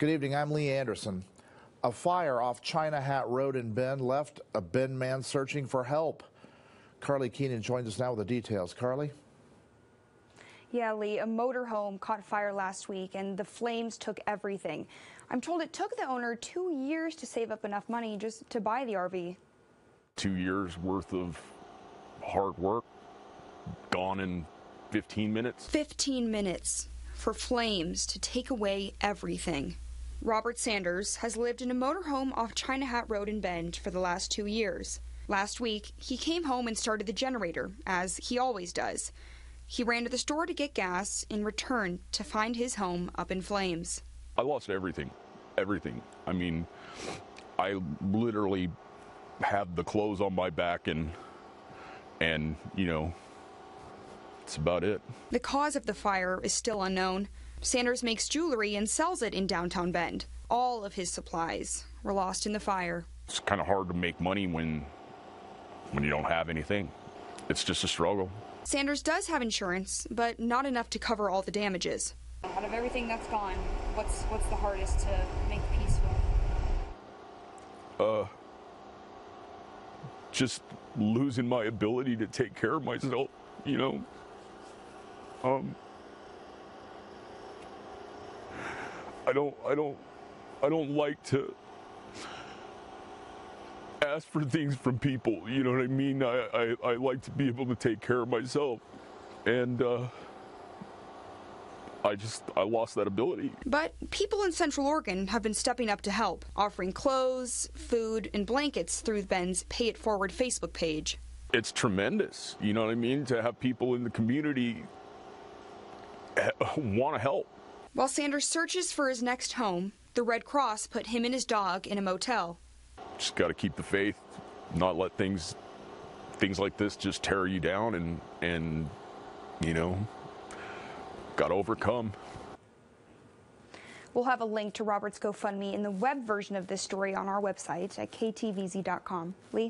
Good evening. I'm Lee Anderson. A fire off China Hat Road in Bend left a Bend man searching for help. Carly Keenan joins us now with the details. Carly? Yeah, Lee, a motorhome caught fire last week and the flames took everything. I'm told it took the owner two years to save up enough money just to buy the RV. Two years worth of hard work gone in 15 minutes. 15 minutes for flames to take away everything. Robert Sanders has lived in a motorhome off China Hat Road in Bend for the last two years. Last week, he came home and started the generator, as he always does. He ran to the store to get gas in return to find his home up in flames. I lost everything. Everything. I mean, I literally have the clothes on my back and and, you know, that's about it. The cause of the fire is still unknown. Sanders makes jewelry and sells it in downtown Bend. All of his supplies were lost in the fire. It's kind of hard to make money when when you don't have anything. It's just a struggle. Sanders does have insurance, but not enough to cover all the damages. Out of everything that's gone, what's what's the hardest to make peace with? Uh just losing my ability to take care of myself, you know. Um I don't I don't I don't like to ask for things from people. You know what I mean? I, I, I like to be able to take care of myself. And uh, I just, I lost that ability. But people in Central Oregon have been stepping up to help, offering clothes, food, and blankets through Bend's Pay It Forward Facebook page. It's tremendous, you know what I mean, to have people in the community want to help. While Sanders searches for his next home, the Red Cross put him and his dog in a motel just got to keep the faith, not let things things like this just tear you down, and and you know, got to overcome. We'll have a link to Robert's GoFundMe in the web version of this story on our website at ktvz.com. Lee?